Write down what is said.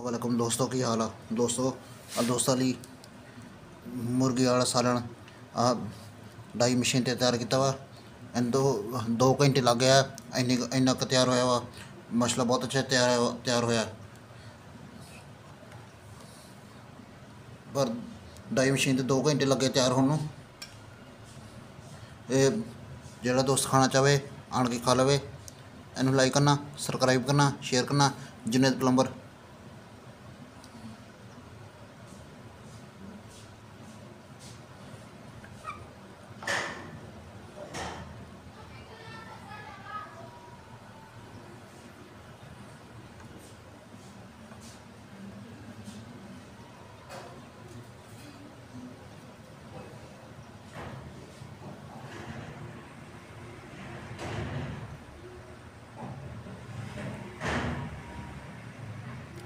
वालेकुम दोस्तों, की हाल दोस्तों दोस्तों ली मुर्गी आड़ा सालन डाई मशीन ते तैयार किया वा। दो दो घंटे लग गया, इन्नी इन्ना क तैयार होया वा। मसला बहुत अच्छा तैयार तैयार होया। पर डाई मशीन ते दो घंटे लगे तैयार हो जोड़ा दोस्त खाना चाहे, आन के खा लवे। इनू लाइक करना सबसक्राइब करना शेयर करना। जिन्हें पलंबर